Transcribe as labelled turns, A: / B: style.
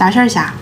A: 啥事儿侠